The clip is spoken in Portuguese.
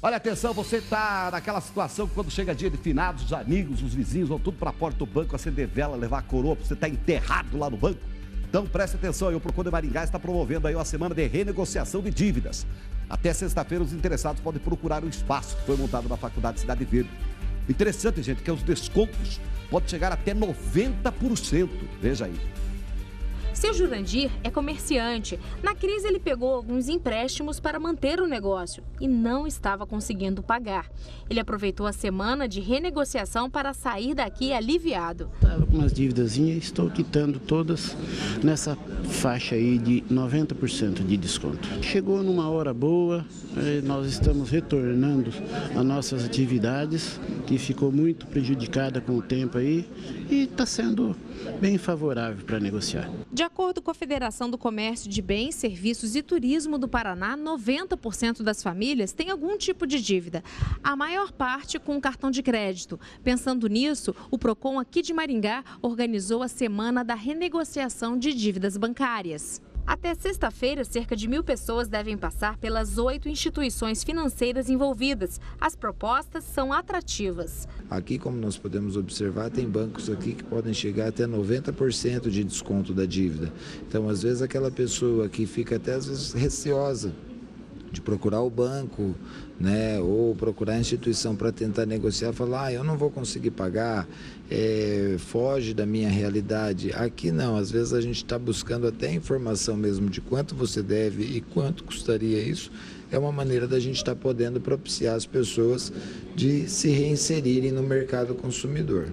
Olha, atenção, você está naquela situação que quando chega dia de finados, os amigos, os vizinhos vão tudo para a porta do banco acender vela, levar a coroa, você está enterrado lá no banco. Então preste atenção, o Procon de Maringá está promovendo aí uma semana de renegociação de dívidas. Até sexta-feira os interessados podem procurar o espaço que foi montado na Faculdade Cidade Verde. Interessante, gente, que os descontos podem chegar até 90%. Veja aí. Seu Jurandir é comerciante. Na crise, ele pegou alguns empréstimos para manter o negócio e não estava conseguindo pagar. Ele aproveitou a semana de renegociação para sair daqui aliviado. Estava com umas dívidas, estou quitando todas nessa faixa aí de 90% de desconto. Chegou numa hora boa, eh, nós estamos retornando as nossas atividades, que ficou muito prejudicada com o tempo aí, e está sendo bem favorável para negociar. De acordo com a Federação do Comércio de Bens, Serviços e Turismo do Paraná, 90% das famílias têm algum tipo de dívida, a maior parte com cartão de crédito. Pensando nisso, o Procon aqui de Maringá organizou a Semana da Renegociação de Dívidas Bancárias. Até sexta-feira, cerca de mil pessoas devem passar pelas oito instituições financeiras envolvidas. As propostas são atrativas. Aqui, como nós podemos observar, tem bancos aqui que podem chegar até 90% de desconto da dívida. Então, às vezes, aquela pessoa que fica até às vezes receosa de procurar o banco, né, ou procurar a instituição para tentar negociar, falar, ah, eu não vou conseguir pagar, é, foge da minha realidade. Aqui não, às vezes a gente está buscando até informação mesmo de quanto você deve e quanto custaria isso. É uma maneira da gente estar tá podendo propiciar as pessoas de se reinserirem no mercado consumidor.